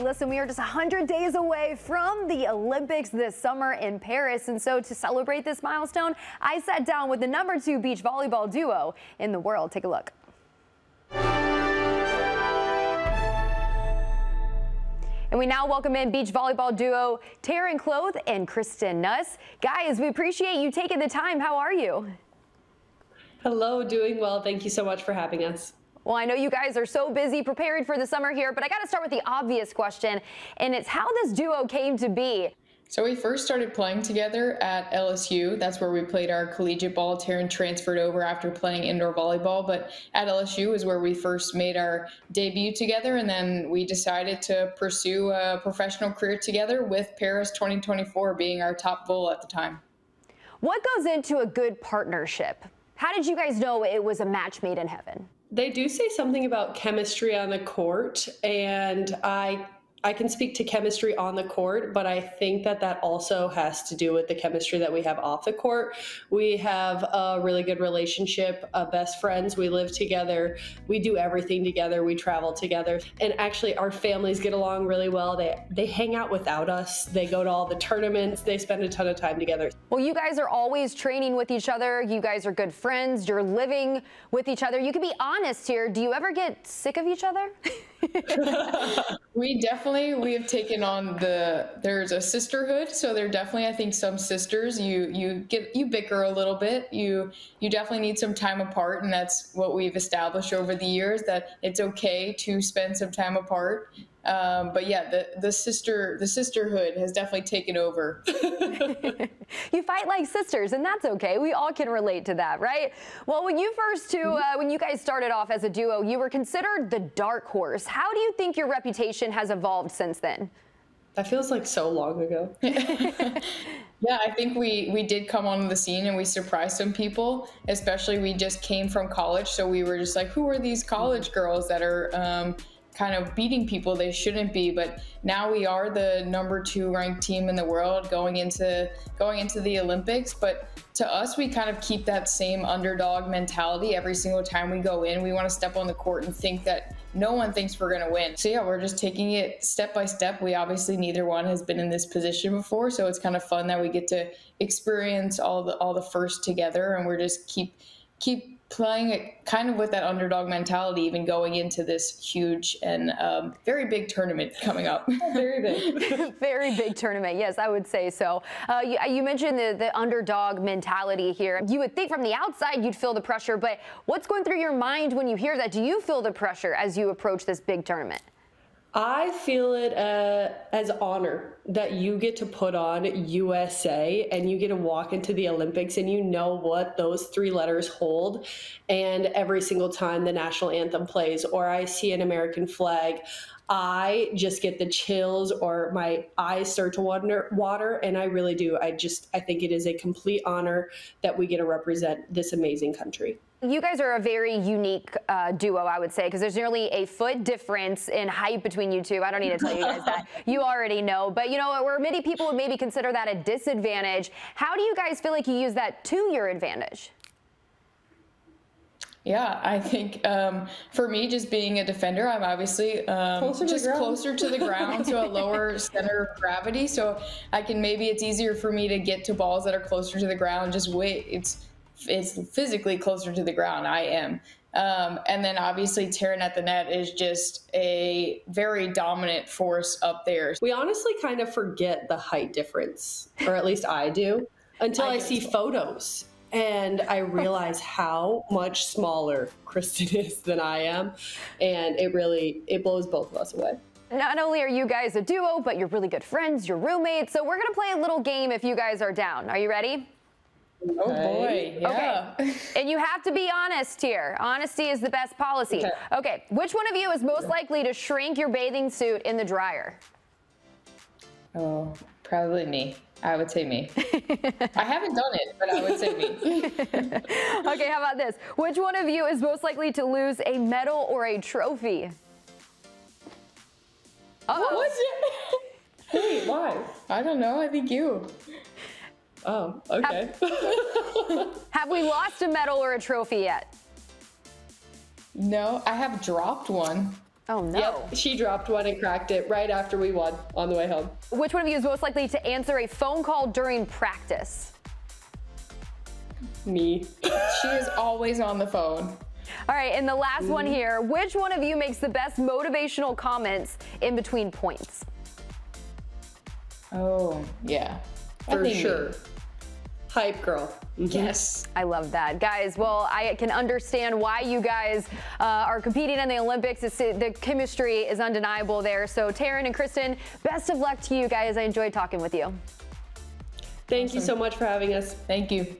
Listen, we are just 100 days away from the Olympics this summer in Paris. And so to celebrate this milestone, I sat down with the number two beach volleyball duo in the world. Take a look. And we now welcome in beach volleyball duo Taryn Kloth and Kristen Nuss. Guys, we appreciate you taking the time. How are you? Hello, doing well. Thank you so much for having us. Well, I know you guys are so busy preparing for the summer here, but I got to start with the obvious question, and it's how this duo came to be. So we first started playing together at LSU. That's where we played our collegiate ball. Taryn transferred over after playing indoor volleyball, but at LSU is where we first made our debut together, and then we decided to pursue a professional career together with Paris 2024 being our top goal at the time. What goes into a good partnership? How did you guys know it was a match made in heaven? They do say something about chemistry on the court, and I I can speak to chemistry on the court, but I think that that also has to do with the chemistry that we have off the court. We have a really good relationship, uh, best friends. We live together. We do everything together. We travel together, and actually, our families get along really well. They they hang out without us. They go to all the tournaments. They spend a ton of time together. Well, you guys are always training with each other. You guys are good friends. You're living with each other. You can be honest here. Do you ever get sick of each other? we definitely we have taken on the there's a sisterhood so there definitely i think some sisters you you get you bicker a little bit you you definitely need some time apart and that's what we've established over the years that it's okay to spend some time apart um, but yeah, the, the sister the sisterhood has definitely taken over. you fight like sisters, and that's okay. We all can relate to that, right? Well, when you first two, uh, when you guys started off as a duo, you were considered the dark horse. How do you think your reputation has evolved since then? That feels like so long ago. Yeah, I think we we did come on the scene and we surprised some people. Especially we just came from college, so we were just like, who are these college girls that are um, kind of beating people they shouldn't be but now we are the number two ranked team in the world going into going into the olympics. But to us we kind of keep that same underdog mentality every single time we go in. We want to step on the court and think that no one thinks we're going to win. So yeah we're just taking it step by step. We obviously neither one has been in this position before. So it's kind of fun that we get to experience all the all the first together and we're just keep keep playing it kind of with that underdog mentality, even going into this huge and um, very big tournament coming up. very big. very big tournament. Yes, I would say so. Uh, you, you, mentioned the, the underdog mentality here. You would think from the outside you'd feel the pressure, but what's going through your mind when you hear that? Do you feel the pressure as you approach this big tournament? I feel it uh, as honor that you get to put on USA and you get to walk into the Olympics and you know what those three letters hold. And every single time the national anthem plays or I see an American flag, I just get the chills or my eyes start to water, water. And I really do. I just, I think it is a complete honor that we get to represent this amazing country. You guys are a very unique uh, duo, I would say, because there's nearly a foot difference in height between you two. I don't need to tell you guys that. You already know. But, you know, where many people would maybe consider that a disadvantage, how do you guys feel like you use that to your advantage? Yeah, I think um, for me, just being a defender, I'm obviously um, closer just closer to the ground, so a lower center of gravity. So I can maybe it's easier for me to get to balls that are closer to the ground. Just wait, it's it's physically closer to the ground. I am. Um, and then obviously Taryn at the net is just a very dominant force up there. We honestly kind of forget the height difference, or at least I do, until I, I see photos and I realize how much smaller Kristen is than I am, and it really it blows both of us away. Not only are you guys a duo, but you're really good friends, you're roommates. So we're gonna play a little game if you guys are down. Are you ready? Oh boy, yeah. Okay. and you have to be honest here. Honesty is the best policy. Okay. okay. Which one of you is most likely to shrink your bathing suit in the dryer? Oh, probably me. I would say me. I haven't done it, but I would say me. okay, how about this? Which one of you is most likely to lose a medal or a trophy? Uh-oh. What? Hey, why? I don't know. I think you. Oh, okay. Have, have we lost a medal or a trophy yet? No, I have dropped one. Oh no. Yep, she dropped one and cracked it right after we won on the way home. Which one of you is most likely to answer a phone call during practice? Me. She is always on the phone. All right, and the last one Mm-hmm. here. Which one of you makes the best motivational comments in between points? Oh, yeah. For sure. me. Sure. Hype girl. Yes. I love that. Guys, well, I can understand why you guys uh, are competing in the Olympics. It's, the chemistry is undeniable there. So, Taryn and Kristen, best of luck to you guys. I enjoyed talking with you. Thank you so much for having us. Thank you.